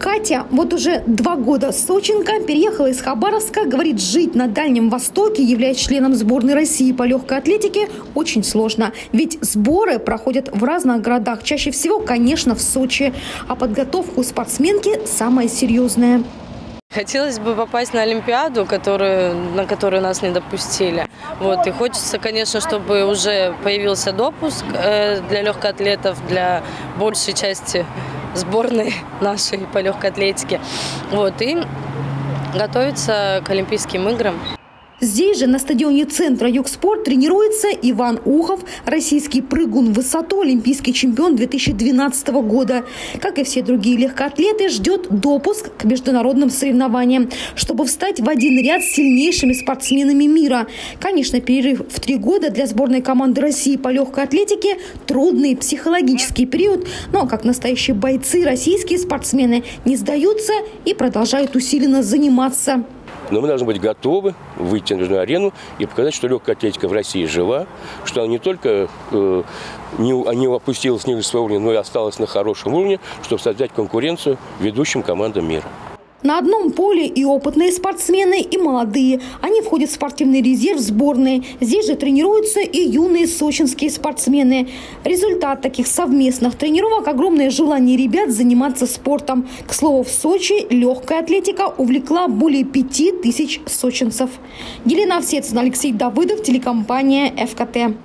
Катя вот уже два года сочинка, переехала из Хабаровска, говорит, жить на Дальнем Востоке, являясь членом сборной России по легкой атлетике, очень сложно. Ведь сборы проходят в разных городах, чаще всего, конечно, в Сочи. А подготовка у спортсменки самая серьезная. Хотелось бы попасть на Олимпиаду, которую, на которую нас не допустили. Вот. И хочется, конечно, чтобы уже появился допуск э, для легкоатлетов, для большей части сборной нашей по легкой атлетике. Вот. И готовиться к Олимпийским играм. Здесь же, на стадионе центра Югспорт, тренируется Иван Ухов, российский прыгун в высоту, олимпийский чемпион 2012 года. Как и все другие легкоатлеты, ждет допуск к международным соревнованиям, чтобы встать в один ряд с сильнейшими спортсменами мира. Конечно, перерыв в три года для сборной команды России по легкой атлетике – трудный психологический период, но как настоящие бойцы российские спортсмены не сдаются и продолжают усиленно заниматься. Но мы должны быть готовы выйти на международную арену и показать, что легкая атлетика в России жива, что она не только э, не, не опустилась ниже своего уровня, но и осталась на хорошем уровне, чтобы создать конкуренцию ведущим командам мира. На одном поле и опытные спортсмены, и молодые. Они входят в спортивный резерв сборной. Здесь же тренируются и юные сочинские спортсмены. Результат таких совместных тренировок – огромное желание ребят заниматься спортом. К слову, в Сочи легкая атлетика увлекла более пяти тысяч сочинцев. Елена Овсецина, Алексей Давыдов, телекомпания «ФКТ».